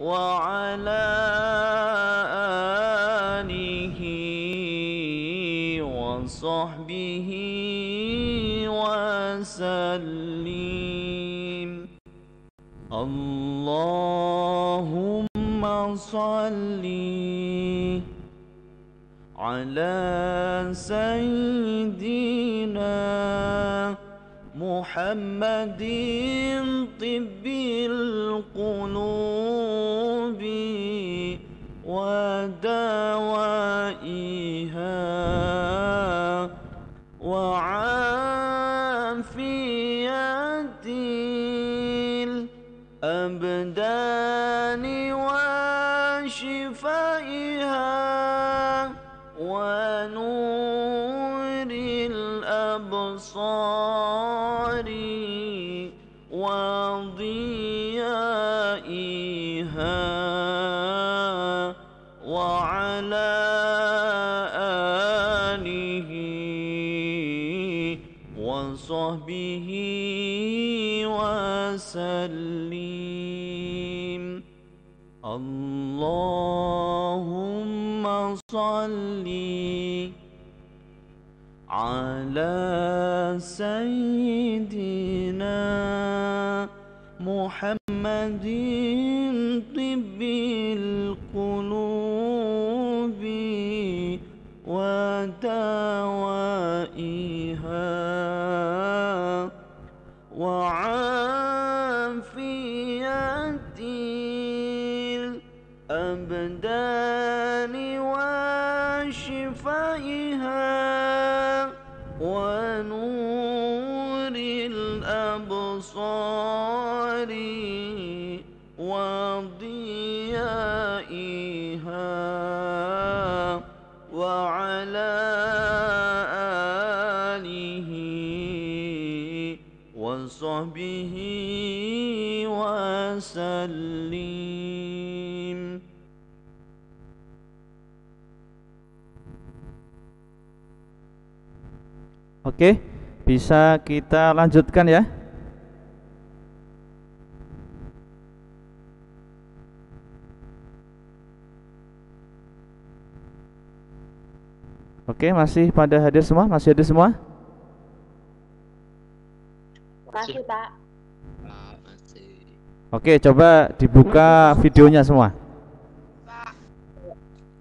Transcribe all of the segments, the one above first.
وعلى آله وصحبه وسلم. اللهم صل على سيدنا محمد طب القلوب وسلم. اللهم صل على سيدنا محمد طب القلوب ودوائها في يدي الأبدان bisa kita lanjutkan ya. Oke, masih pada hadir semua? Masih hadir semua? Makasih, Pak. Masih. Oke, coba dibuka videonya semua.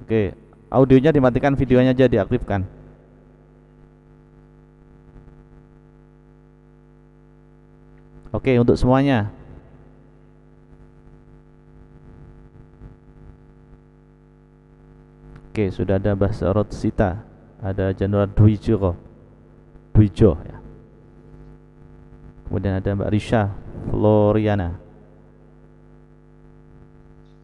Oke, audionya dimatikan, videonya aja diaktifkan. Oke, untuk semuanya. Oke, sudah ada bahasa Rotsita, ada Januar Dwijo, Dwijo ya. Kemudian ada Mbak Risha Floriana.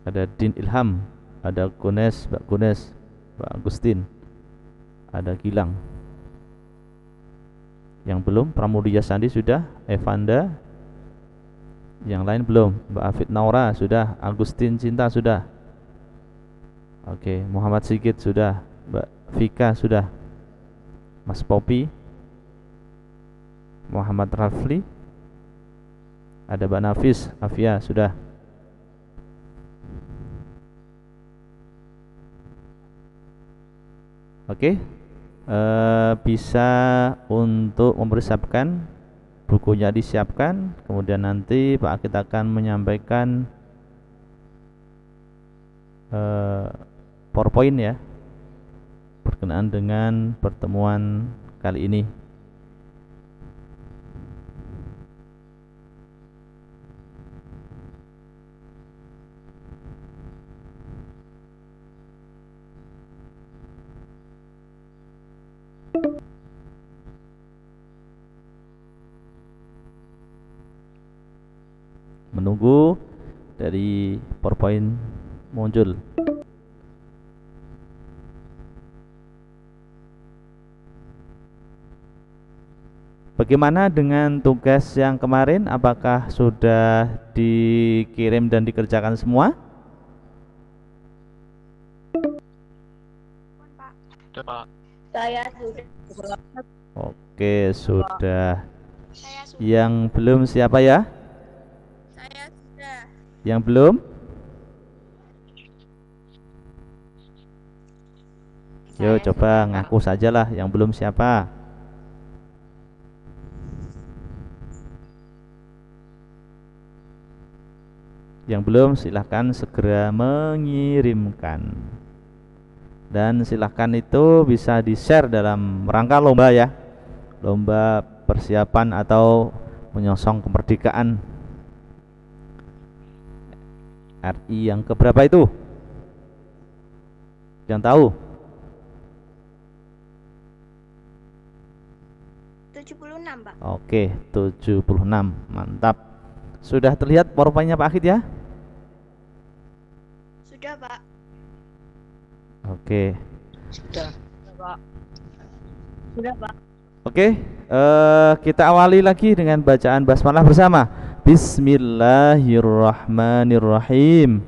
Ada Din Ilham, ada Kunes, Mbak Kunes, Mbak Agustin. Ada Gilang. Yang belum Pramudia Sandi sudah, Evanda. Yang lain belum, Mbak Afid Naura sudah, Agustin Cinta sudah. Oke, Muhammad Sigit sudah, Mbak Vika sudah. Mas Popi, Muhammad Rafli, ada Mbak Nafis, Afia sudah. Oke, eh, bisa untuk mempersiapkan bukunya disiapkan, kemudian nanti Pak Akid akan menyampaikan eh, PowerPoint ya berkenaan dengan pertemuan kali ini. PowerPoint muncul. Bagaimana dengan tugas yang kemarin? Apakah sudah dikirim dan dikerjakan semua? Udah, Pak. Saya sudah. Oke, sudah. Saya sudah. Yang belum siapa ya? Saya sudah. Yang belum? Yo coba ngaku sajalah yang belum siapa? Yang belum silahkan segera mengirimkan Dan silahkan itu bisa di-share dalam rangka lomba ya Lomba persiapan atau menyongsong kemerdekaan RI yang keberapa itu? Yang tahu? 76, Pak. Oke, 76. Mantap. Sudah terlihat powerpoint-nya Pak Akhid ya? Sudah, Pak. Oke. Sudah. Pak. Sudah, Pak. Oke, eh, kita awali lagi dengan bacaan basmalah bersama. Bismillahirrahmanirrahim.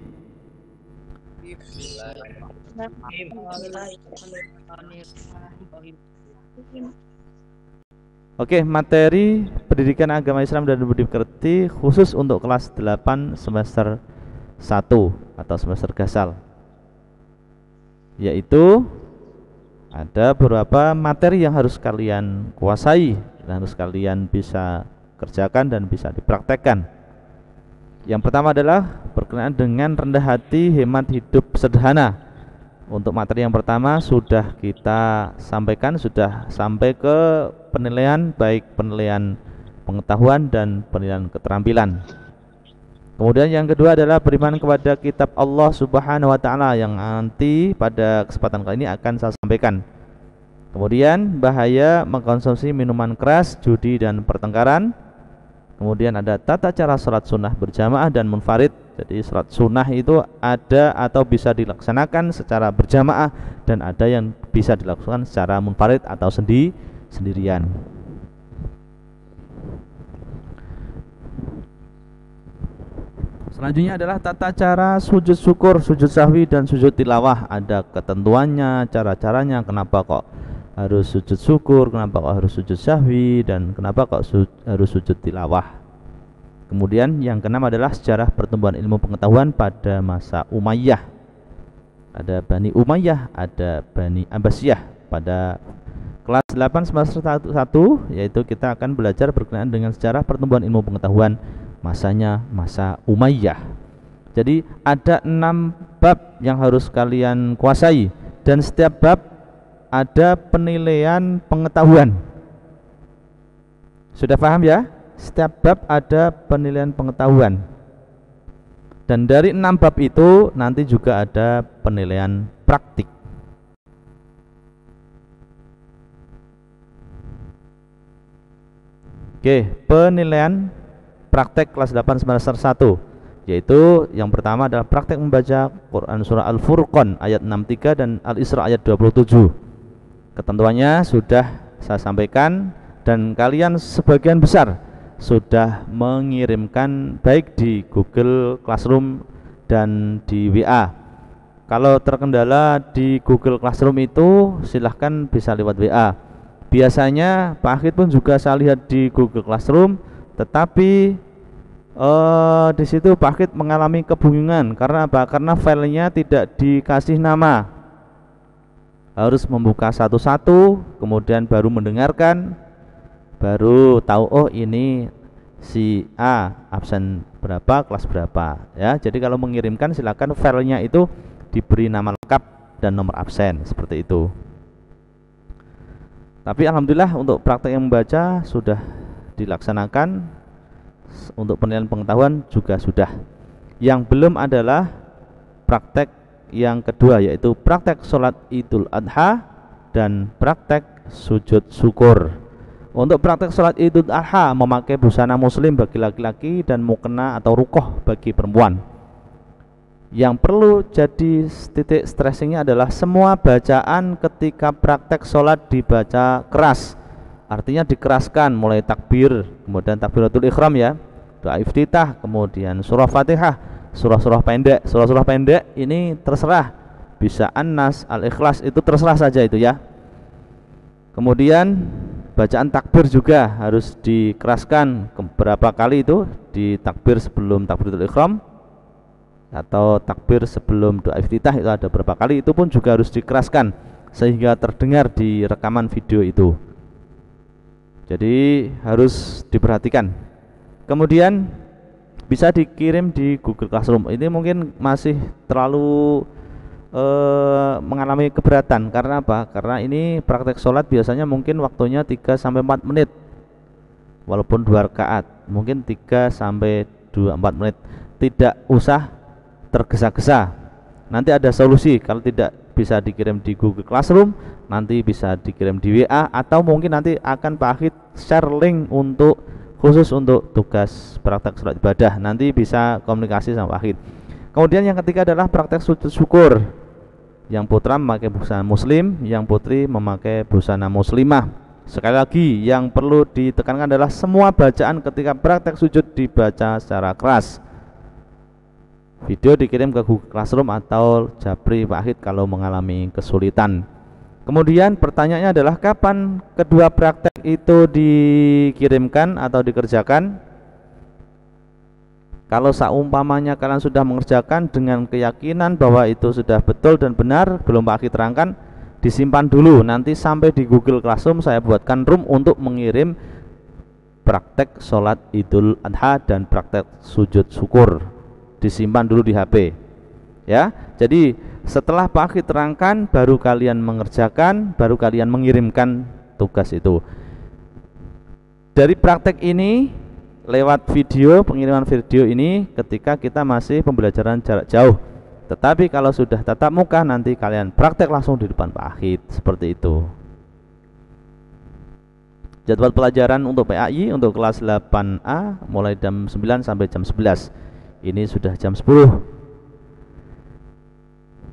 Oke, materi pendidikan agama Islam dan budi pekerti khusus untuk kelas 8 semester 1 atau semester gasal. Yaitu ada beberapa materi yang harus kalian kuasai dan harus kalian bisa kerjakan dan bisa dipraktekkan. Yang pertama adalah berkenaan dengan rendah hati, hemat hidup sederhana. Untuk materi yang pertama sudah kita sampaikan, sudah sampai ke penilaian baik penilaian pengetahuan dan penilaian keterampilan. Kemudian yang kedua adalah beriman kepada kitab Allah Subhanahu wa taala yang nanti pada kesempatan kali ini akan saya sampaikan. Kemudian bahaya mengkonsumsi minuman keras, judi dan pertengkaran. Kemudian ada tata cara sholat sunnah berjamaah dan munfarid. Jadi sholat sunnah itu ada atau bisa dilaksanakan secara berjamaah dan ada yang bisa dilakukan secara munfarid atau sendi sendirian. Selanjutnya adalah tata cara sujud syukur, sujud sahwi dan sujud tilawah. Ada ketentuannya, cara-caranya, kenapa kok harus sujud syukur, kenapa kok harus sujud sahwi dan kenapa kok su harus sujud tilawah. Kemudian yang keenam adalah sejarah pertumbuhan ilmu pengetahuan pada masa Umayyah. Ada Bani Umayyah, ada Bani Abbasiyah. Pada kelas 8 semester 1 yaitu kita akan belajar berkenaan dengan sejarah pertumbuhan ilmu pengetahuan masanya masa Umayyah. Jadi ada enam bab yang harus kalian kuasai dan setiap bab ada penilaian pengetahuan. Sudah paham ya? Setiap bab ada penilaian pengetahuan. Dan dari enam bab itu nanti juga ada penilaian praktik. Oke, penilaian praktek kelas 8 semester 1 yaitu yang pertama adalah praktek membaca Quran surah Al-Furqan ayat 63 dan Al-Isra ayat 27. Ketentuannya sudah saya sampaikan dan kalian sebagian besar sudah mengirimkan baik di Google Classroom dan di WA. Kalau terkendala di Google Classroom itu silahkan bisa lewat WA. Biasanya Pak Akhid pun juga saya lihat di Google Classroom tetapi uh, di situ Pak Kit mengalami kebingungan karena apa? Karena filenya tidak dikasih nama. Harus membuka satu-satu, kemudian baru mendengarkan, baru tahu oh ini si A absen berapa, kelas berapa ya. Jadi kalau mengirimkan silakan filenya itu diberi nama lengkap dan nomor absen seperti itu. Tapi alhamdulillah untuk praktek yang membaca sudah dilaksanakan. Untuk penilaian pengetahuan juga sudah. Yang belum adalah praktek yang kedua yaitu praktek sholat idul adha dan praktek sujud syukur. Untuk praktek sholat idul adha memakai busana muslim bagi laki-laki dan mukena atau rukoh bagi perempuan yang perlu jadi titik stressingnya adalah semua bacaan ketika praktek sholat dibaca keras. Artinya dikeraskan mulai takbir kemudian takbiratul ikhram ya. Doa iftitah kemudian surah fatihah surah-surah pendek. Surah-surah pendek ini terserah. Bisa An-Nas Al-Ikhlas itu terserah saja itu ya. Kemudian bacaan takbir juga harus dikeraskan. Beberapa kali itu? Di takbir sebelum takbiratul ikhram atau takbir sebelum doa iftitah itu ada berapa kali itu pun juga harus dikeraskan sehingga terdengar di rekaman video itu. Jadi harus diperhatikan. Kemudian bisa dikirim di Google Classroom. Ini mungkin masih terlalu eh, mengalami keberatan karena apa? Karena ini praktek sholat biasanya mungkin waktunya 3 sampai 4 menit. Walaupun dua rakaat, mungkin 3 sampai 2 4 menit. Tidak usah tergesa-gesa. Nanti ada solusi kalau tidak bisa dikirim di Google Classroom, nanti bisa dikirim di WA atau mungkin nanti akan Pak Ahid share link untuk khusus untuk tugas praktek sholat ibadah. Nanti bisa komunikasi sama Pak Ahid. Kemudian yang ketiga adalah praktek sujud syukur. Yang putra memakai busana muslim, yang putri memakai busana muslimah. Sekali lagi, yang perlu ditekankan adalah semua bacaan ketika praktek sujud dibaca secara keras Video dikirim ke Google Classroom atau Japri Wahid kalau mengalami kesulitan. Kemudian pertanyaannya adalah kapan kedua praktek itu dikirimkan atau dikerjakan? Kalau seumpamanya kalian sudah mengerjakan dengan keyakinan bahwa itu sudah betul dan benar, belum Pak terangkan, disimpan dulu. Nanti sampai di Google Classroom saya buatkan room untuk mengirim praktek sholat Idul Adha dan praktek sujud syukur disimpan dulu di HP ya. Jadi setelah Pak Akhi terangkan baru kalian mengerjakan baru kalian mengirimkan tugas itu. Dari praktek ini lewat video pengiriman video ini ketika kita masih pembelajaran jarak jauh. Tetapi kalau sudah tatap muka nanti kalian praktek langsung di depan Pak Akhid seperti itu. Jadwal pelajaran untuk PAI untuk kelas 8A mulai jam 9 sampai jam 11 ini sudah jam 10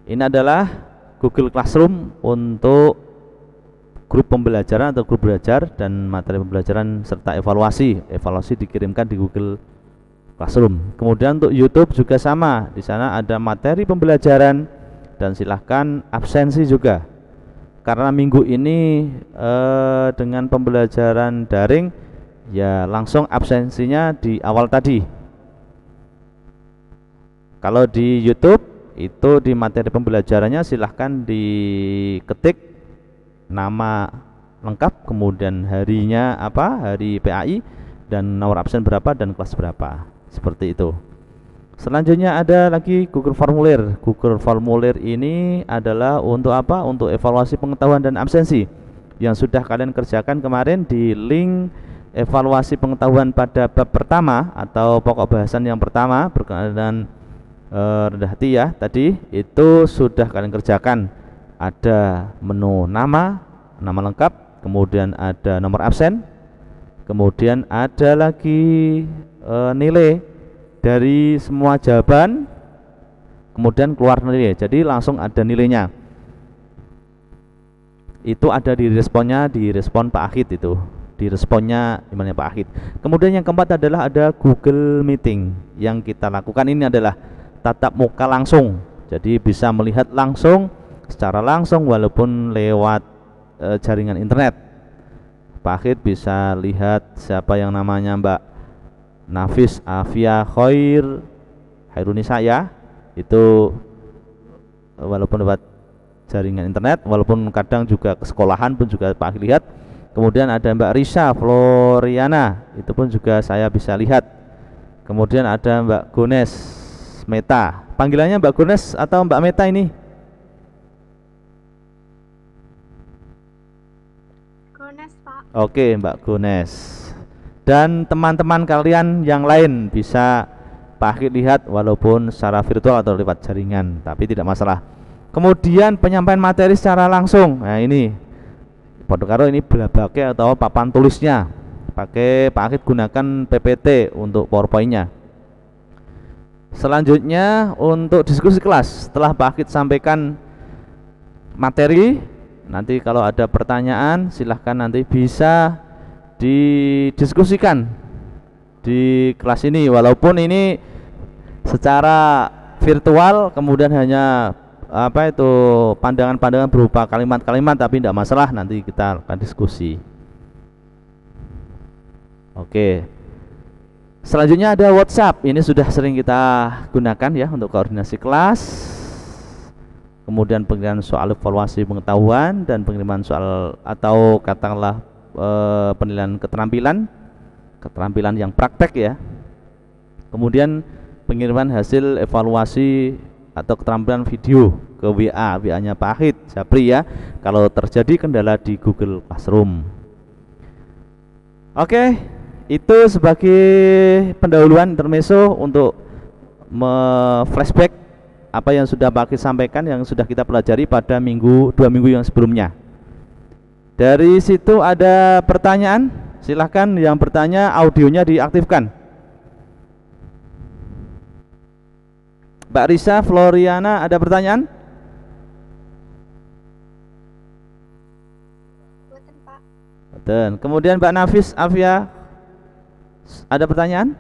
ini adalah Google Classroom untuk grup pembelajaran atau grup belajar dan materi pembelajaran serta evaluasi. Evaluasi dikirimkan di Google Classroom. Kemudian untuk YouTube juga sama. Di sana ada materi pembelajaran dan silahkan absensi juga. Karena minggu ini eh, dengan pembelajaran daring ya langsung absensinya di awal tadi kalau di YouTube itu di materi pembelajarannya silahkan diketik nama lengkap, kemudian harinya apa, hari PAI dan nomor absen berapa dan kelas berapa. Seperti itu. Selanjutnya ada lagi Google Formulir. Google Formulir ini adalah untuk apa? Untuk evaluasi pengetahuan dan absensi yang sudah kalian kerjakan kemarin di link evaluasi pengetahuan pada bab pertama atau pokok bahasan yang pertama berkenaan uh, rendah hati ya. Tadi itu sudah kalian kerjakan. Ada menu nama nama lengkap kemudian ada nomor absen kemudian ada lagi uh, nilai dari semua jawaban kemudian keluar nilai. Jadi langsung ada nilainya. Itu ada di responnya di respon Pak Ahid itu. Di responnya gimana Pak Ahid kemudian yang keempat adalah ada Google Meeting. Yang kita lakukan ini adalah tatap muka langsung. Jadi bisa melihat langsung secara langsung walaupun lewat e, jaringan internet. Pak Akhid bisa lihat siapa yang namanya Mbak Nafis Afia Khair Hairuni saya. Itu walaupun lewat jaringan internet walaupun kadang juga ke sekolahan pun juga Pak lihat. Kemudian ada Mbak Risa Floriana itu pun juga saya bisa lihat. Kemudian ada Mbak Gones Meta. Panggilannya Mbak Gunes atau Mbak Meta ini? Gones, Pak. Oke, Mbak Gunes. Dan teman-teman kalian yang lain bisa Pak lihat walaupun secara virtual atau lewat jaringan, tapi tidak masalah. Kemudian penyampaian materi secara langsung. Nah, ini Podokaro ini belabake atau papan tulisnya. Pakai Pak gunakan PPT untuk PowerPoint-nya. Selanjutnya untuk diskusi kelas setelah Pak Akid sampaikan materi nanti kalau ada pertanyaan silahkan nanti bisa didiskusikan di kelas ini. Walaupun ini secara virtual kemudian hanya apa itu pandangan-pandangan berupa kalimat-kalimat tapi tidak masalah nanti kita akan diskusi. Oke Selanjutnya ada WhatsApp. Ini sudah sering kita gunakan ya untuk koordinasi kelas. Kemudian pengiriman soal evaluasi pengetahuan dan pengiriman soal atau katakanlah eh, penilaian keterampilan, keterampilan yang praktek ya. Kemudian pengiriman hasil evaluasi atau keterampilan video ke WA, WA-nya Pak Ahid, Japri ya. Kalau terjadi kendala di Google Classroom. Oke, itu sebagai pendahuluan intermezzo untuk me-flashback apa yang sudah Pak Akid sampaikan yang sudah kita pelajari pada minggu dua minggu yang sebelumnya. Dari situ ada pertanyaan, silahkan yang bertanya audionya diaktifkan. Mbak Risa Floriana ada pertanyaan? Kemudian Mbak Nafis Afia ada pertanyaan?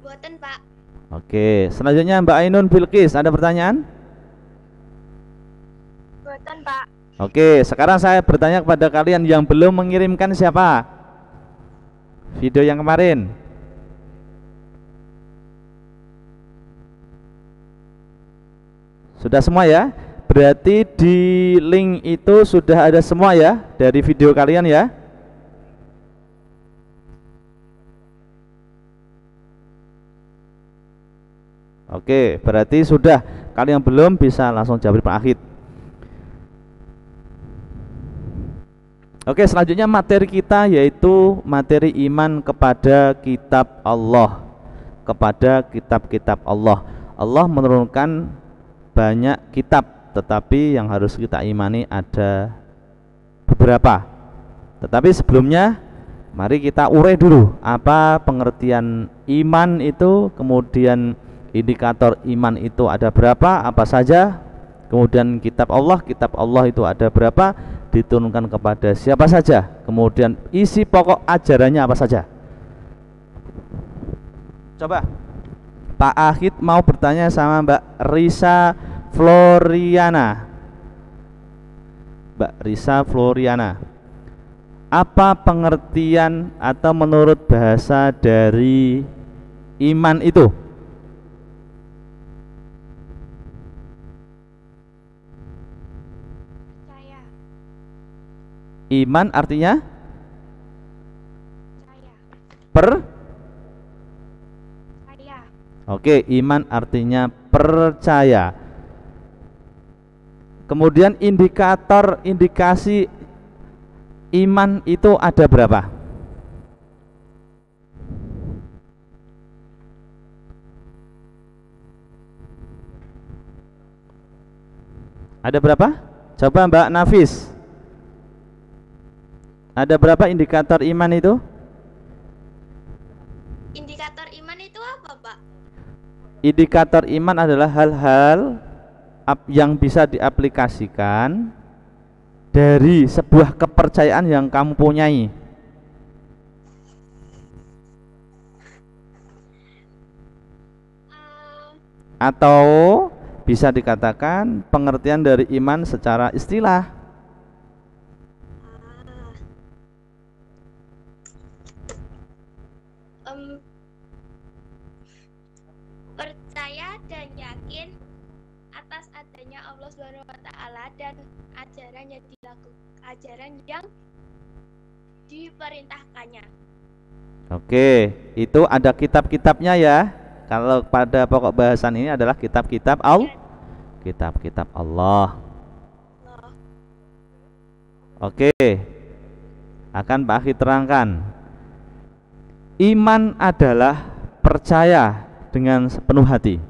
Buatan Pak. Oke, selanjutnya Mbak Ainun Bilqis ada pertanyaan? Buatan Pak. Oke, sekarang saya bertanya kepada kalian yang belum mengirimkan siapa? Video yang kemarin. Sudah semua ya? Berarti di link itu sudah ada semua ya dari video kalian ya? Oke, berarti sudah. Kalian yang belum bisa langsung jawab Pak Ahid. Oke, selanjutnya materi kita yaitu materi iman kepada kitab Allah. Kepada kitab-kitab Allah. Allah menurunkan banyak kitab, tetapi yang harus kita imani ada beberapa. Tetapi sebelumnya mari kita urai dulu apa pengertian iman itu, kemudian indikator iman itu ada berapa, apa saja, kemudian kitab Allah, kitab Allah itu ada berapa, diturunkan kepada siapa saja, kemudian isi pokok ajarannya apa saja. Coba Pak Ahid mau bertanya sama Mbak Risa Floriana. Mbak Risa Floriana. Apa pengertian atau menurut bahasa dari iman itu? Percaya. Iman artinya Percaya. per Percaya. Oke, iman artinya percaya. Kemudian indikator indikasi iman itu ada berapa? Ada berapa? Coba Mbak Nafis. Ada berapa indikator iman itu? Indikator iman itu apa, Pak? Indikator iman adalah hal-hal yang bisa diaplikasikan dari sebuah kepercayaan yang kamu punyai. Atau bisa dikatakan pengertian dari iman secara istilah. ah. Em, percaya dan yakin atas Allah Subhanahu wa taala dan ajaran yang dilakukan ajaran yang diperintahkannya. Oke, itu ada kitab-kitabnya ya. Kalau pada pokok bahasan ini adalah kitab-kitab Allah. Kitab-kitab Allah. Allah. Oke. Akan Pak Akhi terangkan. Iman adalah percaya dengan sepenuh hati.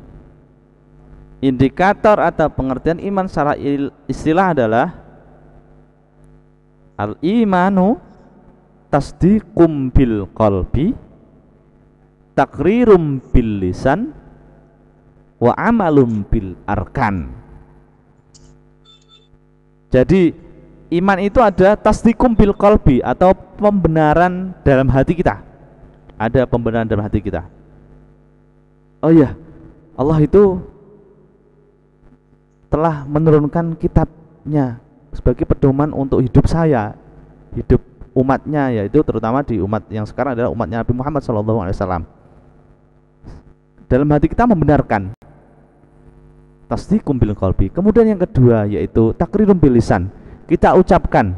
Indikator atau pengertian iman secara il- istilah adalah al-imanu tasdiqum bil qalbi takrirum bil lisan wa amalum bil arkan. Jadi iman itu ada tasdikum bil qalbi atau pembenaran dalam hati kita. Ada pembenaran dalam hati kita. Oh iya, Allah itu telah menurunkan kitabnya sebagai pedoman untuk hidup saya, hidup umatnya yaitu terutama di umat yang sekarang adalah umatnya Nabi Muhammad SAW. Dalam hati kita membenarkan tasdiqum bil qalbi. Kemudian yang kedua yaitu takrirum bil lisan. Kita ucapkan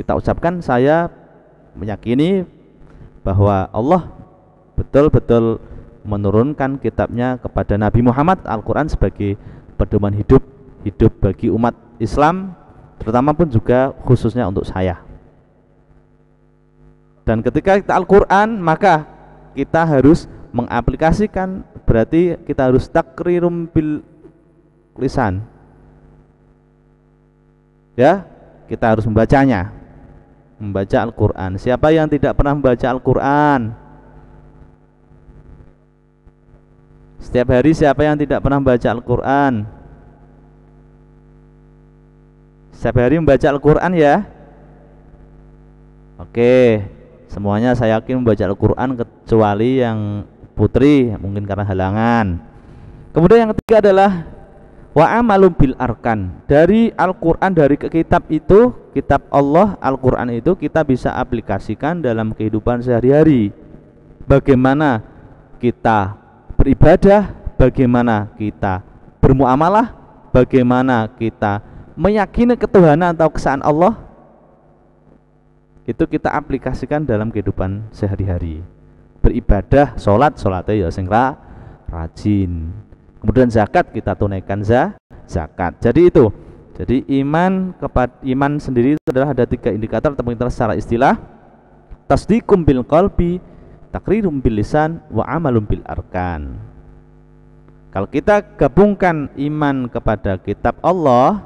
kita ucapkan saya meyakini bahwa Allah betul-betul menurunkan kitabnya kepada Nabi Muhammad Al-Qur'an sebagai pedoman hidup hidup bagi umat Islam terutama pun juga khususnya untuk saya. Dan ketika kita Al-Qur'an maka kita harus mengaplikasikan berarti kita harus takrirum bil lisan. Ya kita harus membacanya membaca Al-Quran. Siapa yang tidak pernah membaca Al-Quran setiap hari siapa yang tidak pernah membaca Al-Quran? Setiap hari membaca Al-Quran ya? Oke semuanya saya yakin membaca Al-Quran kecuali yang putri mungkin karena halangan. Kemudian yang ketiga adalah wa amalum bil arkan. Dari Al-Quran dari kitab itu kitab Allah Al-Quran itu kita bisa aplikasikan dalam kehidupan sehari-hari. Bagaimana kita beribadah bagaimana kita bermuamalah bagaimana kita meyakini ketuhanan atau kesan Allah itu kita aplikasikan dalam kehidupan sehari-hari. Beribadah sholat sholatnya ya sing ra, rajin. Kemudian zakat kita tunaikan za, zakat. Jadi itu jadi iman kepada iman sendiri itu adalah ada tiga indikator atau indikator secara istilah. Tasdiqum bil qalbi takrirum bil lisan wa amalum bil arkan kalau kita gabungkan iman kepada kitab Allah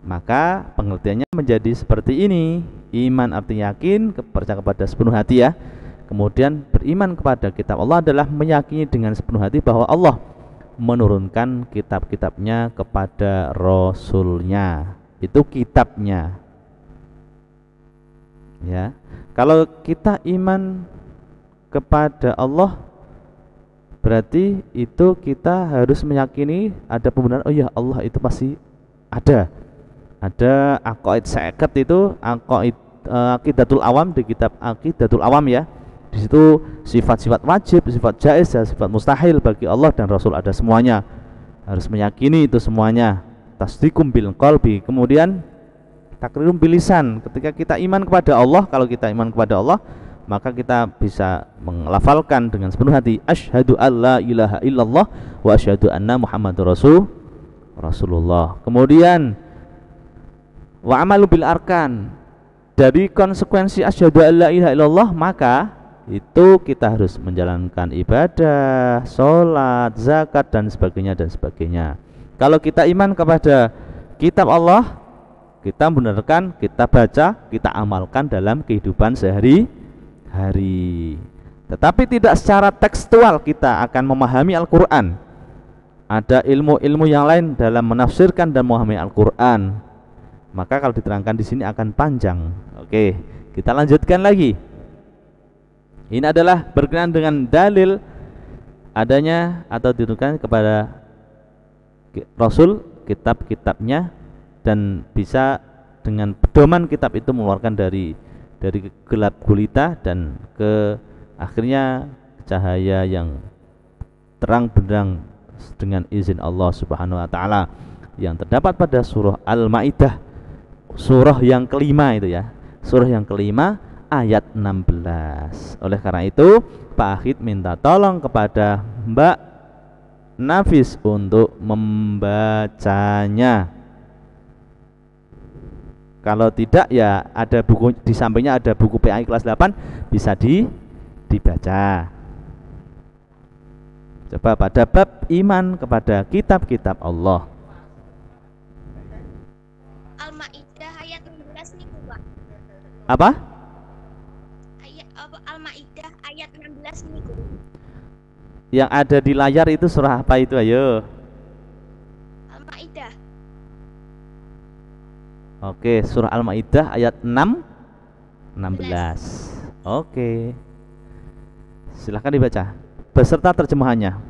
maka pengertiannya menjadi seperti ini iman artinya yakin percaya kepada sepenuh hati ya Kemudian beriman kepada kitab Allah adalah meyakini dengan sepenuh hati bahwa Allah menurunkan kitab-kitabnya kepada Rasulnya. Itu kitabnya. Ya, kalau kita iman kepada Allah berarti itu kita harus meyakini ada pembenaran oh ya Allah itu pasti ada ada akoid seket itu akoid uh, akidatul awam di kitab akidatul awam ya di situ sifat-sifat wajib, sifat jais dan sifat mustahil bagi Allah dan Rasul ada semuanya. Harus meyakini itu semuanya. Tasdikum bil qalbi. Kemudian takrirum bilisan. Ketika kita iman kepada Allah, kalau kita iman kepada Allah, maka kita bisa menglafalkan dengan sepenuh hati asyhadu alla ilaha illallah wa asyhadu anna muhammadur rasul rasulullah. Kemudian wa amalu bil arkan. Dari konsekuensi asyhadu alla ilaha illallah maka itu kita harus menjalankan ibadah, sholat, zakat dan sebagainya dan sebagainya. Kalau kita iman kepada kitab Allah, kita benarkan, kita baca, kita amalkan dalam kehidupan sehari-hari. Tetapi tidak secara tekstual kita akan memahami Al-Qur'an. Ada ilmu-ilmu yang lain dalam menafsirkan dan memahami Al-Qur'an. Maka kalau diterangkan di sini akan panjang. Oke, kita lanjutkan lagi. Ini adalah berkenaan dengan dalil adanya atau diturunkan kepada Rasul kitab-kitabnya dan bisa dengan pedoman kitab itu mengeluarkan dari dari gelap gulita dan ke akhirnya cahaya yang terang benderang dengan izin Allah Subhanahu wa taala yang terdapat pada surah Al-Maidah surah yang kelima itu ya surah yang kelima ayat 16. Oleh karena itu, Pak Ahid minta tolong kepada Mbak Nafis untuk membacanya. Kalau tidak ya ada buku di sampingnya ada buku PAI kelas 8 bisa di dibaca. Coba pada bab iman kepada kitab-kitab Allah. Al-Maidah ayat 16 nih, Pak. Apa? Al-Maidah ayat 16 nih. Yang ada di layar itu surah apa itu? Ayo. Al-Maidah. Oke, surah Al-Maidah ayat 6 16. Oke. Silahkan dibaca beserta terjemahannya.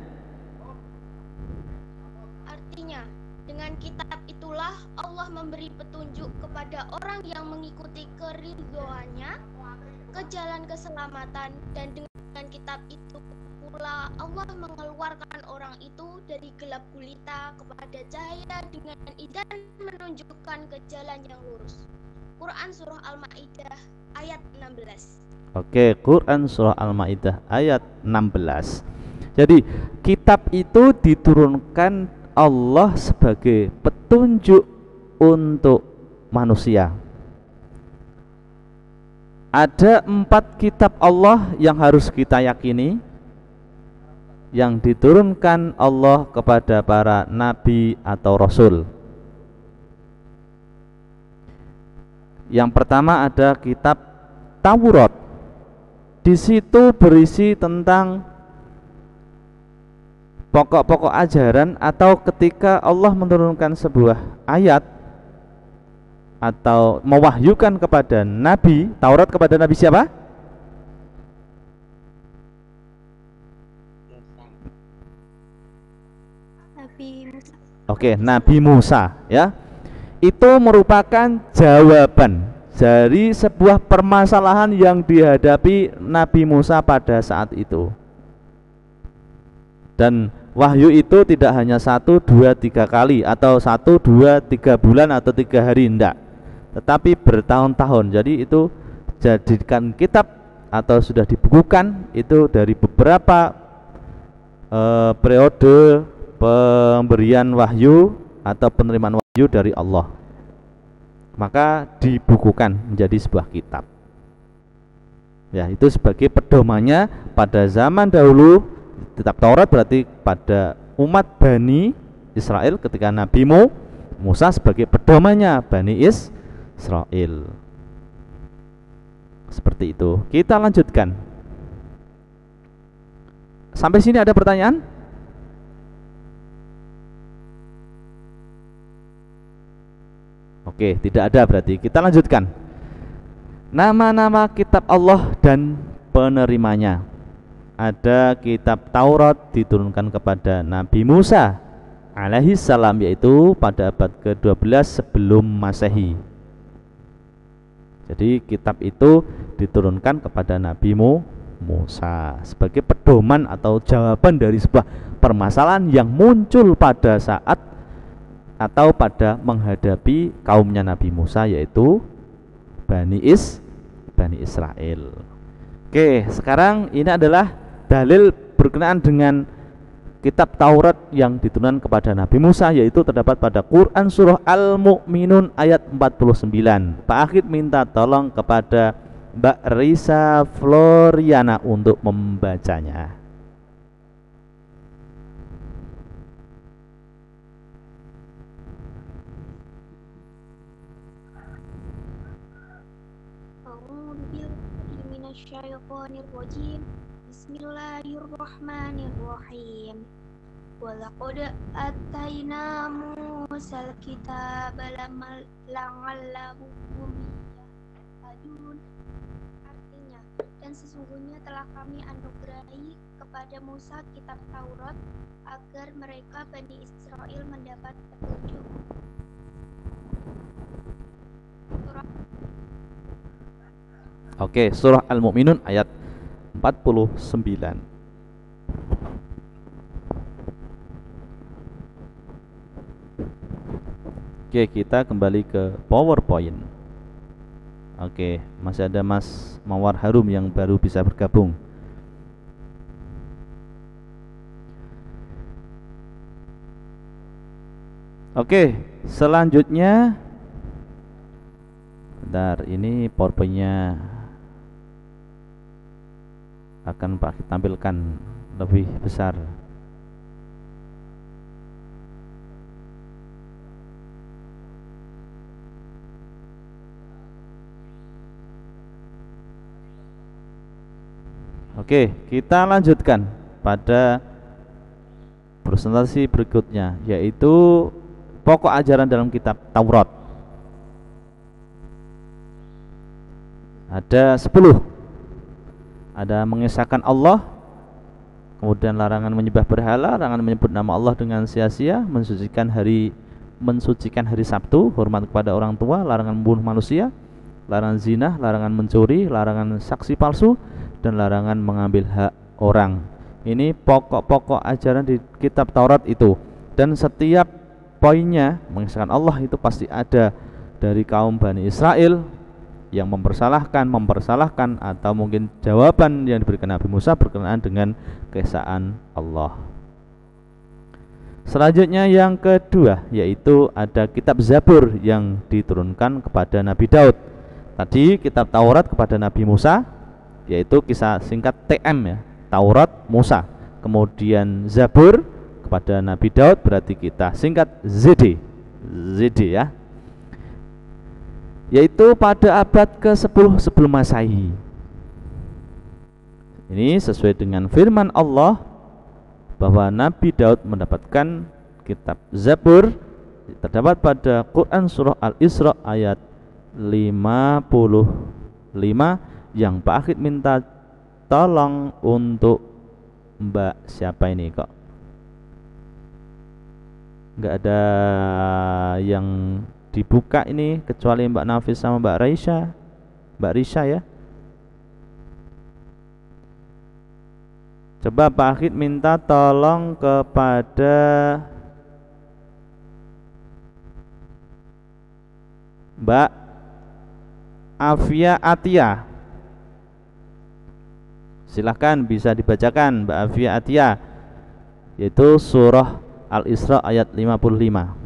Oke, Quran surah Al-Maidah ayat 16. Jadi, kitab itu diturunkan Allah sebagai petunjuk untuk manusia. Ada empat kitab Allah yang harus kita yakini yang diturunkan Allah kepada para nabi atau rasul. Yang pertama ada kitab Taurat di situ berisi tentang pokok-pokok ajaran atau ketika Allah menurunkan sebuah ayat atau mewahyukan kepada nabi Taurat kepada nabi siapa? Nabi Musa Oke, Nabi Musa ya. Itu merupakan jawaban dari sebuah permasalahan yang dihadapi Nabi Musa pada saat itu. Dan wahyu itu tidak hanya satu, dua, tiga kali atau satu, dua, tiga bulan atau tiga hari tidak, tetapi bertahun-tahun. Jadi itu jadikan kitab atau sudah dibukukan itu dari beberapa eh, periode pemberian wahyu atau penerimaan wahyu dari Allah maka dibukukan menjadi sebuah kitab. Ya, itu sebagai pedomannya pada zaman dahulu kitab Taurat berarti pada umat Bani Israel ketika Nabi Mu Musa sebagai pedomannya Bani Israel. Seperti itu. Kita lanjutkan. Sampai sini ada pertanyaan? Oke, tidak ada berarti. Kita lanjutkan. Nama-nama kitab Allah dan penerimanya. Ada kitab Taurat diturunkan kepada Nabi Musa alaihi salam yaitu pada abad ke-12 sebelum Masehi. Jadi kitab itu diturunkan kepada Nabi Mu Musa sebagai pedoman atau jawaban dari sebuah permasalahan yang muncul pada saat atau pada menghadapi kaumnya Nabi Musa yaitu Bani Is Bani Israel. Oke, sekarang ini adalah dalil berkenaan dengan kitab Taurat yang diturunkan kepada Nabi Musa yaitu terdapat pada Quran surah Al-Mu'minun ayat 49. Pak Akhid minta tolong kepada Mbak Risa Floriana untuk membacanya. Bismillahirrahmanirrahim. Walaqad ataina Musal kitaba lamal la'allahum yahtadun. Artinya, dan sesungguhnya telah kami anugerahi kepada Musa kitab Taurat agar mereka Bani Israel mendapat petunjuk. Surah Oke, surah Al-Mu'minun ayat 49. Oke, kita kembali ke PowerPoint. Oke, masih ada Mas Mawar Harum yang baru bisa bergabung. Oke, selanjutnya Bentar, ini PowerPoint-nya akan Pak tampilkan lebih besar. Oke, kita lanjutkan pada presentasi berikutnya yaitu pokok ajaran dalam kitab Taurat. Ada 10. Ada mengesahkan Allah, kemudian larangan menyembah berhala, larangan menyebut nama Allah dengan sia-sia, mensucikan hari mensucikan hari Sabtu, hormat kepada orang tua, larangan membunuh manusia, larangan zina, larangan mencuri, larangan saksi palsu, dan larangan mengambil hak orang. Ini pokok-pokok ajaran di kitab Taurat itu. Dan setiap poinnya mengisahkan Allah itu pasti ada dari kaum Bani Israel yang mempersalahkan, mempersalahkan atau mungkin jawaban yang diberikan Nabi Musa berkenaan dengan keesaan Allah. Selanjutnya yang kedua yaitu ada kitab Zabur yang diturunkan kepada Nabi Daud. Tadi kitab Taurat kepada Nabi Musa, yaitu kisah singkat TM ya Taurat Musa kemudian Zabur kepada Nabi Daud berarti kita singkat ZD ZD ya yaitu pada abad ke-10 sebelum Masehi. Ini sesuai dengan firman Allah bahwa Nabi Daud mendapatkan kitab Zabur terdapat pada Quran surah Al-Isra ayat 55 yang Pak Akhid minta tolong untuk Mbak siapa ini kok? Nggak ada yang dibuka ini kecuali Mbak Nafis sama Mbak Raisya Mbak Risha ya. Coba Pak Akhid minta tolong kepada Mbak Afia Atia. Silahkan bisa dibacakan Mbak Afia Atia Yaitu surah Al-Isra ayat 55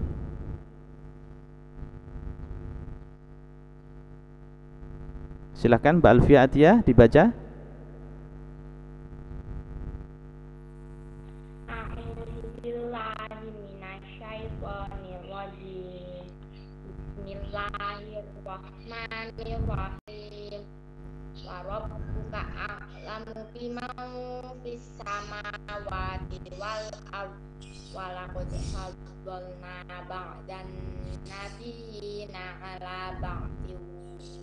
Silahkan Mbak Alfia Atia dibaca. Bismillahirrahmanirrahim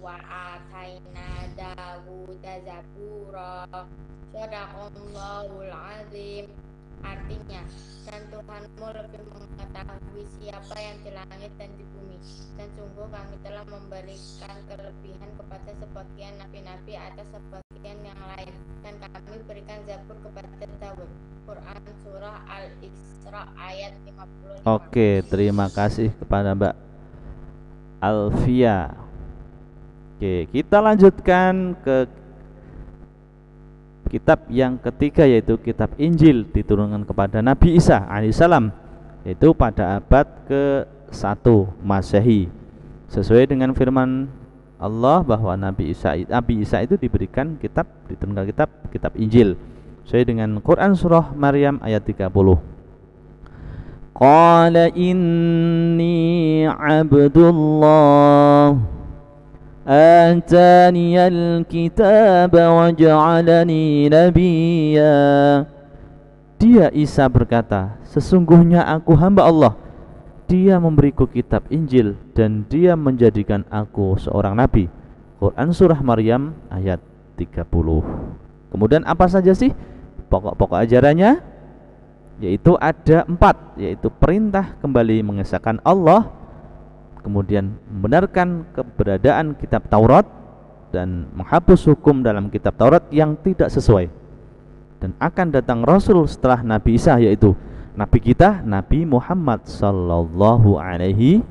wa ataina Dawuda zabura Sadaqallahul azim Artinya, dan Tuhanmu lebih mengetahui siapa yang di langit dan di bumi. Dan sungguh kami telah memberikan kelebihan kepada sebagian nabi-nabi atas sebagian yang lain. Dan kami berikan zabur kepada Dawud. Quran Surah Al-Isra ayat 55. Oke, terima kasih kepada Mbak Alfia. Oke, kita lanjutkan ke kitab yang ketiga yaitu kitab Injil diturunkan kepada Nabi Isa alaihissalam yaitu pada abad ke-1 Masehi. Sesuai dengan firman Allah bahwa Nabi Isa Nabi Isa itu diberikan kitab diturunkan kitab kitab Injil. Sesuai dengan Quran surah Maryam ayat 30. Qala inni abdullah آتاني الكتاب وجعلني نبيا Dia Isa berkata, sesungguhnya aku hamba Allah. Dia memberiku kitab Injil dan dia menjadikan aku seorang nabi. Quran surah Maryam ayat 30. Kemudian apa saja sih pokok-pokok ajarannya? Yaitu ada empat, yaitu perintah kembali mengesahkan Allah, kemudian membenarkan keberadaan kitab Taurat dan menghapus hukum dalam kitab Taurat yang tidak sesuai. Dan akan datang Rasul setelah Nabi Isa yaitu Nabi kita Nabi Muhammad Sallallahu Alaihi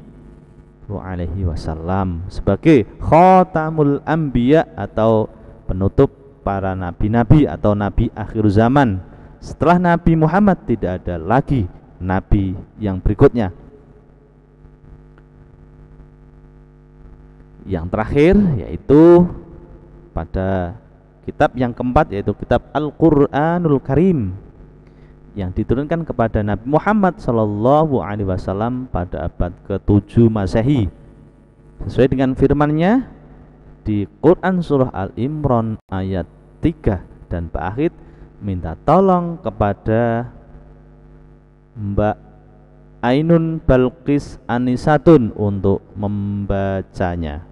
alaihi wasallam sebagai khatamul anbiya atau penutup para nabi-nabi atau nabi akhir zaman. Setelah Nabi Muhammad tidak ada lagi nabi yang berikutnya yang terakhir yaitu pada kitab yang keempat yaitu kitab Al-Qur'anul Karim yang diturunkan kepada Nabi Muhammad Shallallahu Alaihi Wasallam pada abad ke-7 Masehi sesuai dengan firman-Nya di Quran surah Al Imran ayat 3 dan Pak minta tolong kepada Mbak Ainun Balqis Anisatun untuk membacanya.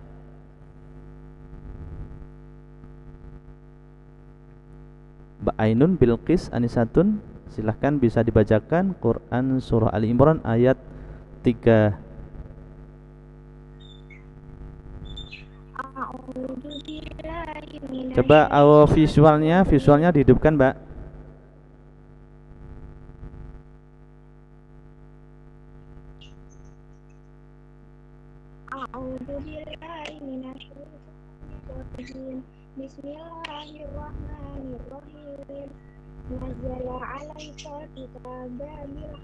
Ainun Bilqis Anisatun silahkan bisa dibacakan Quran Surah Ali Imran ayat 3 Coba awal visualnya, visualnya dihidupkan, Mbak. Bismillahirrahmanirrahim. Bil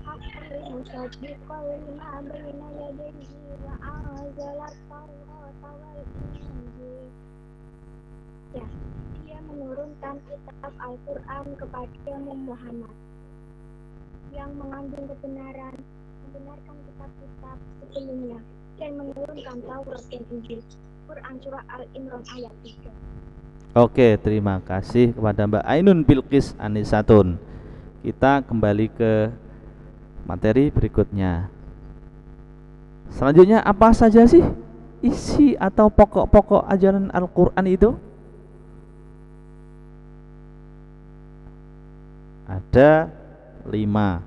haqqi musaddiqan lima baina yadayhi wa anzala at-taurata wal injil. Ya, dia menurunkan kitab Al-Quran kepada Muhammad yang mengandung kebenaran, membenarkan kitab-kitab sebelumnya, dan menurunkan Taurat dan Injil. Quran Surah Al-Imran ayat 3. Oke, terima kasih kepada Mbak Ainun Bilqis Anisatun. Kita kembali ke materi berikutnya. Selanjutnya apa saja sih isi atau pokok-pokok ajaran Al-Qur'an itu? Ada lima.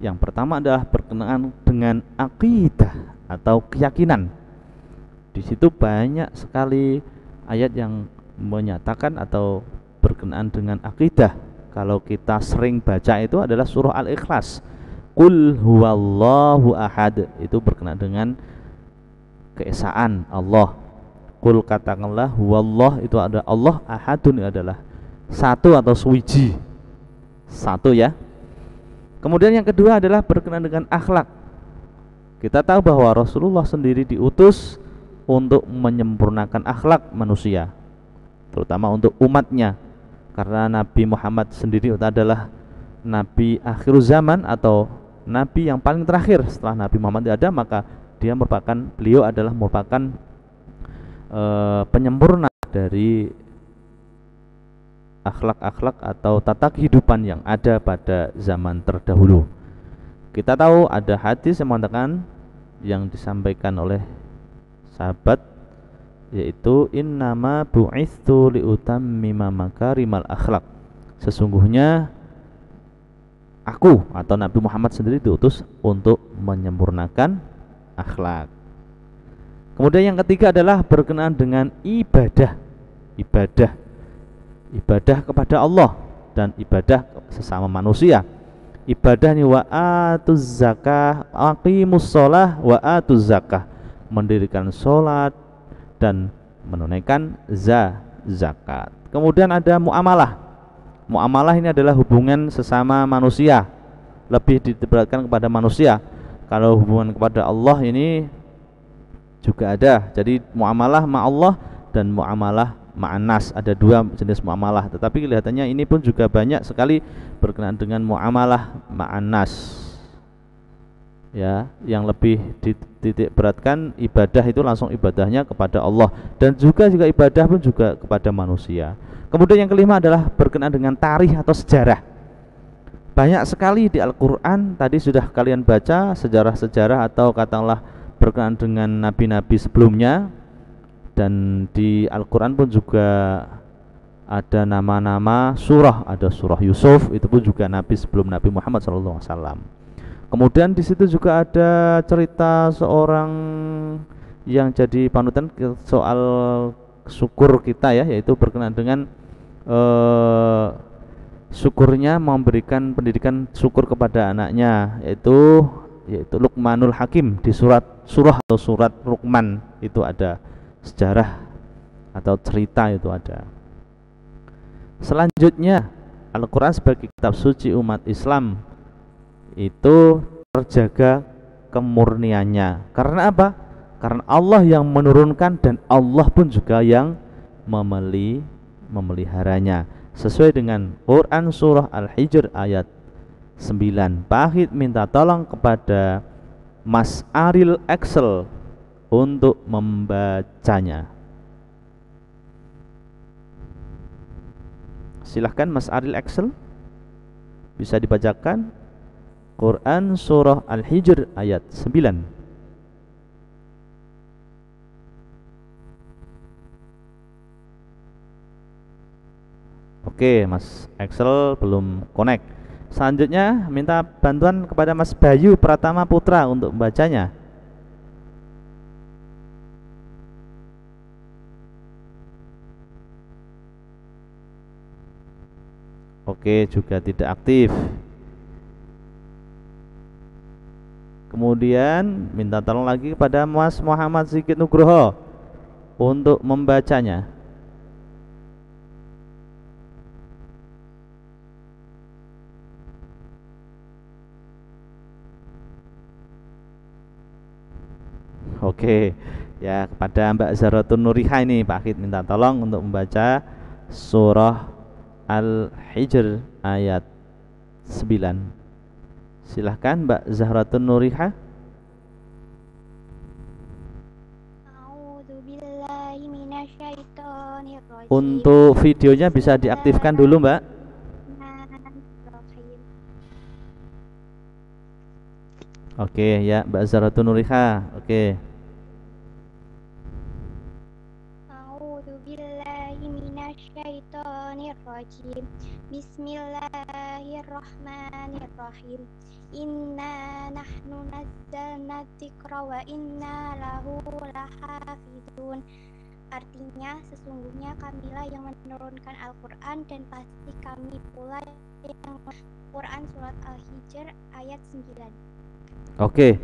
Yang pertama adalah berkenaan dengan akidah atau keyakinan. Di situ banyak sekali ayat yang menyatakan atau berkenaan dengan akidah. Kalau kita sering baca itu adalah surah Al-Ikhlas. Qul huwallahu ahad. Itu berkenaan dengan keesaan Allah. Qul katakanlah huwallah itu ada Allah ahadun adalah satu atau suwiji. Satu ya. Kemudian yang kedua adalah berkenaan dengan akhlak. Kita tahu bahwa Rasulullah sendiri diutus untuk menyempurnakan akhlak manusia terutama untuk umatnya karena Nabi Muhammad sendiri adalah Nabi akhir zaman atau Nabi yang paling terakhir setelah Nabi Muhammad ada maka dia merupakan beliau adalah merupakan e, penyempurna dari akhlak-akhlak atau tata kehidupan yang ada pada zaman terdahulu. Kita tahu ada hadis yang mengatakan yang disampaikan oleh sahabat yaitu innama bu'ithu liutammima makarimal akhlak. Sesungguhnya aku atau Nabi Muhammad sendiri diutus untuk menyempurnakan akhlak. Kemudian yang ketiga adalah berkenaan dengan ibadah. Ibadah. Ibadah kepada Allah dan ibadah sesama manusia. Ibadah ini wa atuz zakah aqimus atuz zakah mendirikan sholat dan menunaikan za zakat. Kemudian ada muamalah. Muamalah ini adalah hubungan sesama manusia, lebih diberatkan kepada manusia. Kalau hubungan kepada Allah ini juga ada. Jadi muamalah ma Allah dan muamalah ma'anas ada dua jenis muamalah tetapi kelihatannya ini pun juga banyak sekali berkenaan dengan muamalah ma'anas ya yang lebih dititik beratkan ibadah itu langsung ibadahnya kepada Allah. Dan juga juga ibadah pun juga kepada manusia. Kemudian yang kelima adalah berkenaan dengan tarikh atau sejarah. Banyak sekali di Al-Quran tadi sudah kalian baca sejarah-sejarah atau katakanlah berkenaan dengan nabi-nabi sebelumnya. Dan di Al-Quran pun juga ada nama-nama surah. Ada surah Yusuf itu pun juga nabi sebelum Nabi Muhammad SAW Kemudian di situ juga ada cerita seorang yang jadi panutan soal syukur kita ya, yaitu berkenaan dengan eh, syukurnya memberikan pendidikan syukur kepada anaknya, yaitu yaitu Luqmanul Hakim di surat surah atau surat Luqman itu ada sejarah atau cerita itu ada. Selanjutnya Al-Quran sebagai kitab suci umat Islam itu terjaga kemurniannya. Karena apa? Karena Allah yang menurunkan dan Allah pun juga yang memeli memeliharanya. sesuai dengan Quran surah Al-Hijr ayat 9. Pahit minta tolong kepada Mas Aril Excel untuk membacanya. Silahkan Mas Aril Excel bisa dibacakan Quran surah Al-Hijr ayat 9. Oke, Mas Excel belum connect. Selanjutnya minta bantuan kepada Mas Bayu Pratama Putra untuk membacanya. Oke, juga tidak aktif. Kemudian minta tolong lagi kepada Mas Muhammad Zikit Nugroho untuk membacanya. Oke, ya kepada Mbak Zaratun Nuriha ini Pak Akid minta tolong untuk membaca surah Al-Hijr ayat 9. Silahkan Mbak Zahratun Nuriha. Untuk videonya bisa diaktifkan dulu Mbak. Oke ya Mbak Zahratun Nuriha. Oke. Bismillahirrahmanirrahim. Inna nahnu nazzalna dzikra wa inna lahu lahafizun. Artinya sesungguhnya kamilah yang menurunkan Al-Qur'an dan pasti kami pula yang Quran surat Al-Hijr ayat 9. Oke.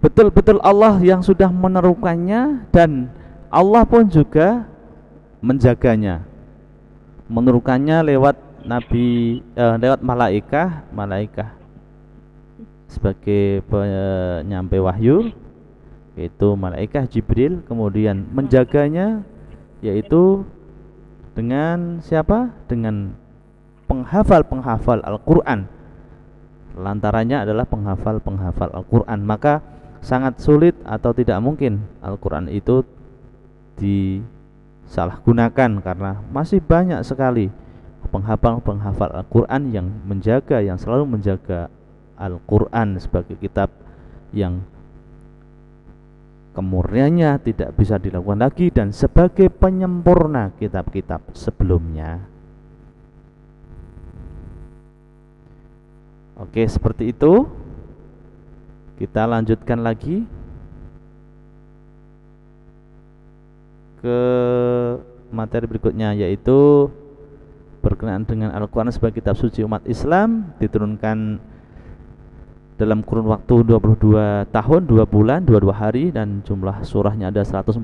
Betul-betul Allah yang sudah menerukannya dan Allah pun juga menjaganya. Menerukannya lewat nabi eh, lewat malaikah, malaikah sebagai penyampai wahyu yaitu malaikah Jibril kemudian menjaganya yaitu dengan siapa? Dengan penghafal-penghafal Al-Qur'an. Lantarannya adalah penghafal-penghafal Al-Qur'an. Maka sangat sulit atau tidak mungkin Al-Qur'an itu disalahgunakan karena masih banyak sekali penghafal-penghafal Al-Qur'an yang menjaga yang selalu menjaga Al-Qur'an sebagai kitab yang kemurniannya tidak bisa dilakukan lagi dan sebagai penyempurna kitab-kitab sebelumnya. Oke, seperti itu. Kita lanjutkan lagi ke materi berikutnya yaitu berkenaan dengan Al-Qur'an sebagai kitab suci umat Islam diturunkan dalam kurun waktu 22 tahun, 2 bulan, 22 hari dan jumlah surahnya ada 114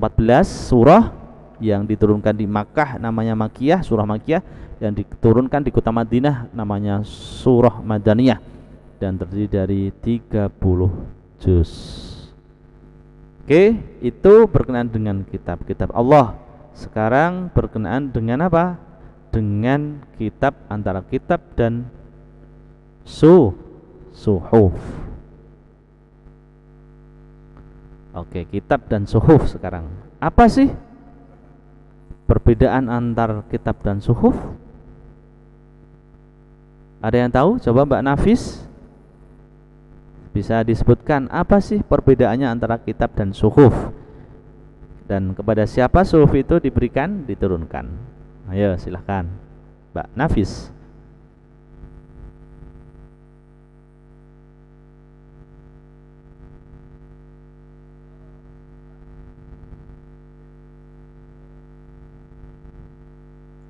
surah yang diturunkan di Makkah namanya Makiyah, surah Makiyah yang diturunkan di kota Madinah namanya surah Madaniyah dan terdiri dari 30 juz. Oke, itu berkenaan dengan kitab-kitab Allah. Sekarang berkenaan dengan apa? Dengan kitab antara kitab dan su suhuf. Oke, kitab dan suhuf sekarang. Apa sih perbedaan antar kitab dan suhuf? Ada yang tahu? Coba Mbak Nafis bisa disebutkan apa sih perbedaannya antara kitab dan suhuf? Dan kepada siapa suhuf itu diberikan, diturunkan? Ayo silahkan Mbak Nafis.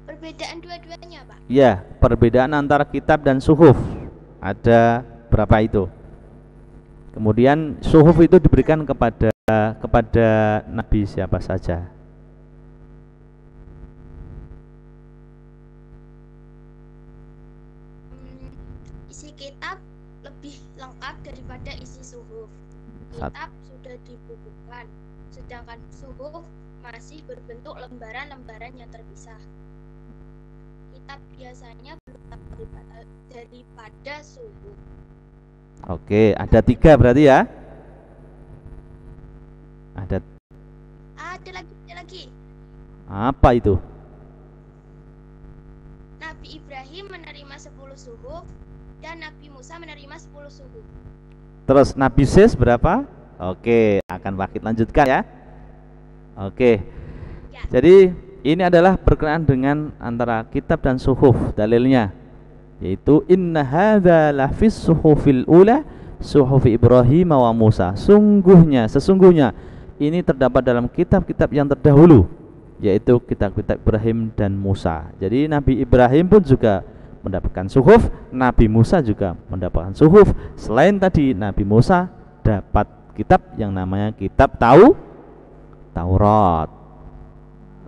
Perbedaan dua-duanya, Pak. Ya, perbedaan antara kitab dan suhuf ada berapa itu? Kemudian suhuf itu diberikan kepada kepada nabi siapa saja? Kitab sudah dibukukan, sedangkan suhuf masih berbentuk lembaran-lembaran yang terpisah. kitab biasanya belum daripada, daripada suhu. Oke, ada tiga berarti ya. Ada Ada lagi, ada lagi. apa itu? Nabi Ibrahim menerima 10 suhuf dan Nabi Musa menerima 10 suhuf. Terus Nabi Sis berapa? Oke, akan Wakid lanjutkan ya. Oke. Jadi ini adalah berkenaan dengan antara kitab dan suhuf dalilnya yaitu inna hadza lafis suhufil ula suhuf Ibrahim wa Musa. Sungguhnya sesungguhnya ini terdapat dalam kitab-kitab yang terdahulu yaitu kitab-kitab Ibrahim dan Musa. Jadi Nabi Ibrahim pun juga mendapatkan suhuf, Nabi Musa juga mendapatkan suhuf. Selain tadi Nabi Musa dapat kitab yang namanya kitab tahu Taurat.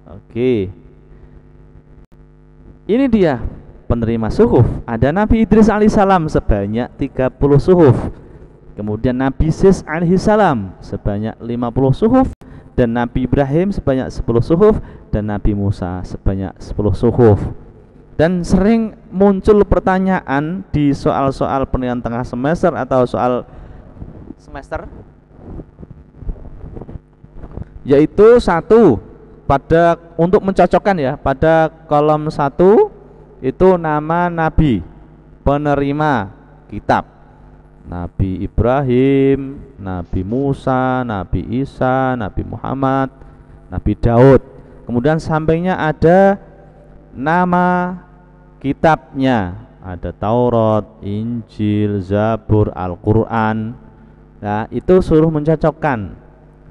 Oke. Ini dia penerima suhuf. Ada Nabi Idris alaihissalam sebanyak 30 suhuf. Kemudian Nabi Sis alaihissalam sebanyak 50 suhuf dan Nabi Ibrahim sebanyak 10 suhuf dan Nabi Musa sebanyak 10 suhuf. Dan sering muncul pertanyaan di soal-soal penilaian tengah semester atau soal semester yaitu satu pada untuk mencocokkan ya pada kolom satu itu nama nabi penerima kitab Nabi Ibrahim, Nabi Musa, Nabi Isa, Nabi Muhammad, Nabi Daud. Kemudian sampingnya ada nama kitabnya, ada Taurat, Injil, Zabur, Al-Qur'an. Nah, itu suruh mencocokkan.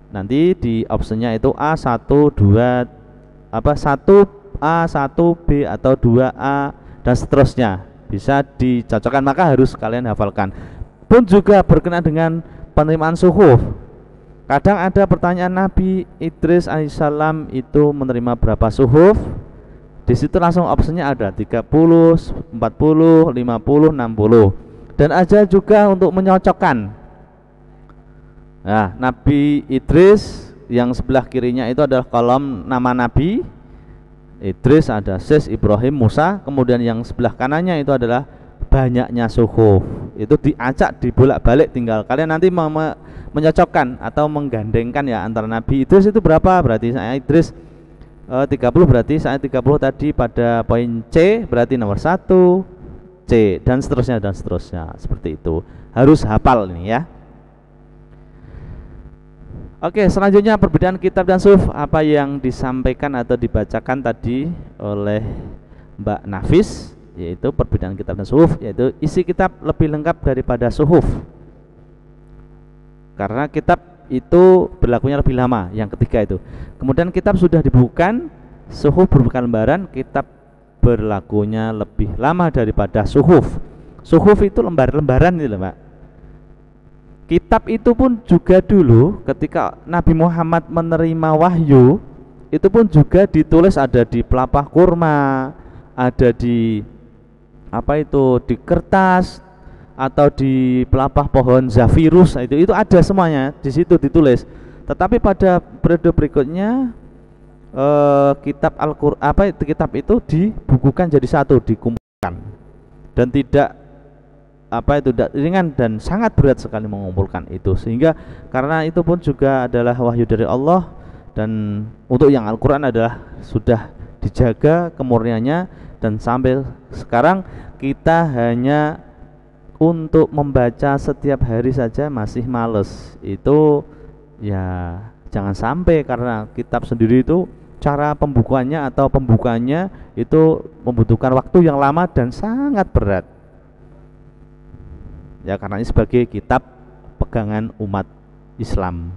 Nanti di optionnya itu A1, 2 apa 1A, 1B atau 2A dan seterusnya. Bisa dicocokkan maka harus kalian hafalkan pun juga berkenaan dengan penerimaan suhuf. Kadang ada pertanyaan Nabi Idris alaihissalam itu menerima berapa suhuf? Di situ langsung opsinya ada 30, 40, 50, 60. Dan aja juga untuk menyocokkan. Nah, Nabi Idris yang sebelah kirinya itu adalah kolom nama Nabi. Idris ada Sis Ibrahim Musa, kemudian yang sebelah kanannya itu adalah banyaknya suhuf itu diacak dibolak-balik tinggal kalian nanti me menyocokkan atau menggandengkan ya antara Nabi Idris itu berapa berarti saya Idris e, 30 berarti saya 30 tadi pada poin C berarti nomor satu C dan seterusnya dan seterusnya. Seperti itu. Harus hafal ini ya. Oke selanjutnya perbedaan kitab dan suhuf. Apa yang disampaikan atau dibacakan tadi oleh Mbak Nafis yaitu perbedaan kitab dan suhuf yaitu isi kitab lebih lengkap daripada suhuf. Karena kitab itu berlakunya lebih lama yang ketiga itu. Kemudian kitab sudah dibukukan suhuf berupa lembaran kitab berlakunya lebih lama daripada suhuf. Suhuf itu lembar-lembaran itu Pak. Kitab itu pun juga dulu ketika Nabi Muhammad menerima wahyu itu pun juga ditulis ada di pelapah kurma, ada di apa itu di kertas atau di pelapah pohon zafirus nah, itu itu ada semuanya di situ ditulis. Tetapi pada periode berikutnya eh, kitab Al-Qur'an apa itu kitab itu dibukukan jadi satu, dikumpulkan dan tidak apa itu tidak ringan dan sangat berat sekali mengumpulkan itu sehingga karena itu pun juga adalah wahyu dari Allah dan untuk yang Al-Qur'an adalah sudah dijaga kemurniannya dan sampai sekarang kita hanya untuk membaca setiap hari saja masih males. Itu ya jangan sampai karena kitab sendiri itu cara pembukuannya atau pembukaannya itu membutuhkan waktu yang lama dan sangat berat. Ya karena ini sebagai kitab pegangan umat Islam.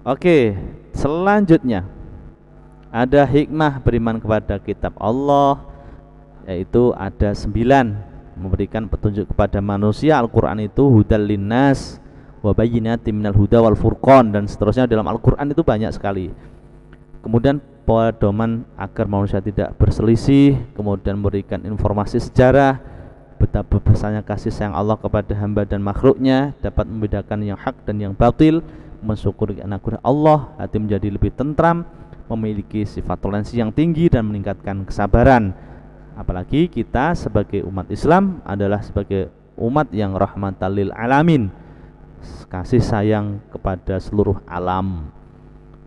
Oke, selanjutnya. Ada hikmah beriman kepada kitab Allah yaitu ada sembilan memberikan petunjuk kepada manusia Al-Quran itu hudal linnas wa bayyinatin minal huda wal furqan dan seterusnya dalam Al-Quran itu banyak sekali kemudian pedoman agar manusia tidak berselisih kemudian memberikan informasi sejarah betapa besarnya kasih sayang Allah kepada hamba dan makhluknya dapat membedakan yang hak dan yang batil mensyukuri anugerah Allah hati menjadi lebih tentram memiliki sifat toleransi yang tinggi dan meningkatkan kesabaran. Apalagi kita sebagai umat Islam adalah sebagai umat yang rahmatan lil alamin. Kasih sayang kepada seluruh alam.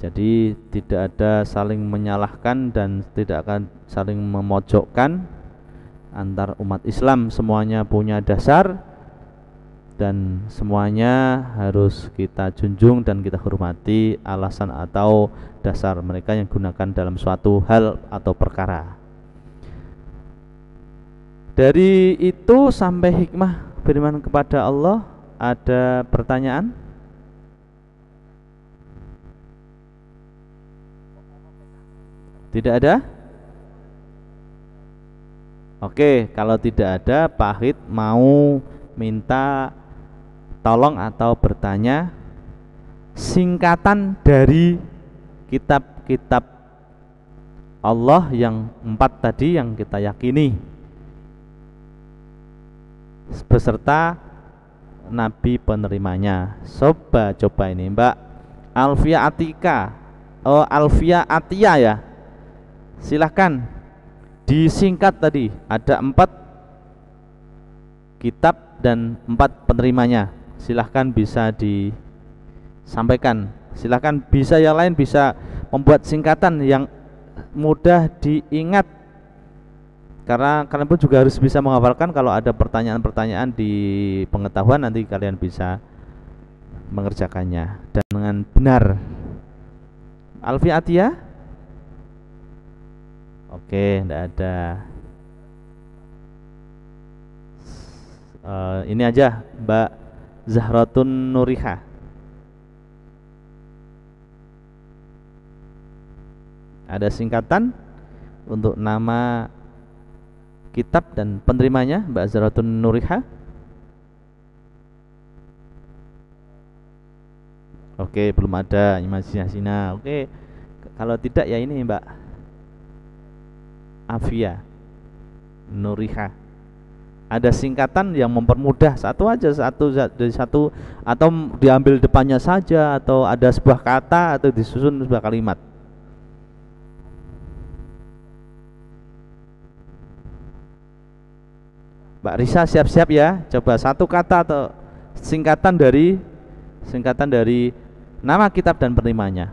Jadi tidak ada saling menyalahkan dan tidak akan saling memojokkan antar umat Islam semuanya punya dasar dan semuanya harus kita junjung dan kita hormati alasan atau dasar mereka yang gunakan dalam suatu hal atau perkara. Dari itu sampai hikmah beriman kepada Allah ada pertanyaan? Tidak ada? Oke, kalau tidak ada, Pahit mau minta tolong atau bertanya singkatan dari kitab-kitab Allah yang empat tadi yang kita yakini beserta nabi penerimanya. Coba coba ini Mbak Alfia Atika. Oh Alfia Atia ya. Silahkan disingkat tadi ada empat kitab dan empat penerimanya. Silahkan bisa disampaikan. Silahkan bisa yang lain bisa membuat singkatan yang mudah diingat karena kalian pun juga harus bisa menghafalkan kalau ada pertanyaan-pertanyaan di pengetahuan nanti kalian bisa mengerjakannya. Dan dengan benar. Alfi Atia? Oke, tidak ada. Uh, ini aja Mbak Zahratun Nuriha. Ada singkatan untuk nama kitab dan penerimanya Mbak Zaratun Nuriha. Oke belum ada imajinasinya Oke kalau tidak ya ini Mbak. Afia Nuriha. Ada singkatan yang mempermudah satu aja satu dari satu atau diambil depannya saja atau ada sebuah kata atau disusun sebuah kalimat Mbak Risa siap-siap ya. Coba satu kata atau singkatan dari singkatan dari nama kitab dan penerimanya.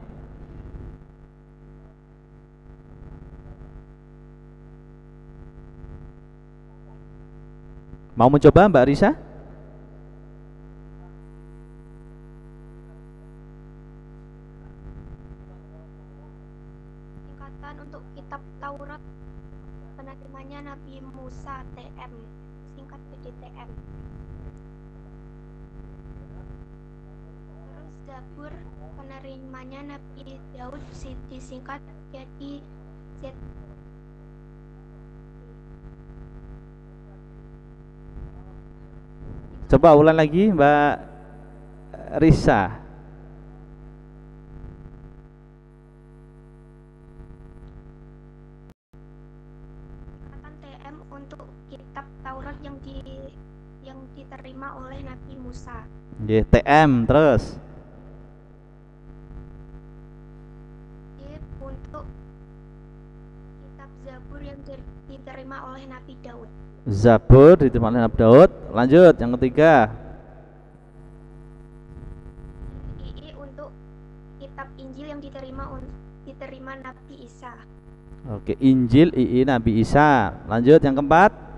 Mau mencoba Mbak Risa? Singkatan untuk kitab Taurat penerimanya Nabi Musa TM singkat PDTM terus Zabur penerimanya Nabi Daud si- disingkat jadi Z Coba ulang lagi Mbak Risa. TM untuk kitab Taurat yang di yang diterima oleh Nabi Musa Nggih, TM terus. J untuk kitab Zabur yang di- diterima oleh Nabi Daud Zabur diterima oleh Nabi Daud. Lanjut yang ketiga. II untuk kitab Injil yang diterima diterima Nabi Isa Oke, Injil II Nabi Isa. Lanjut yang keempat.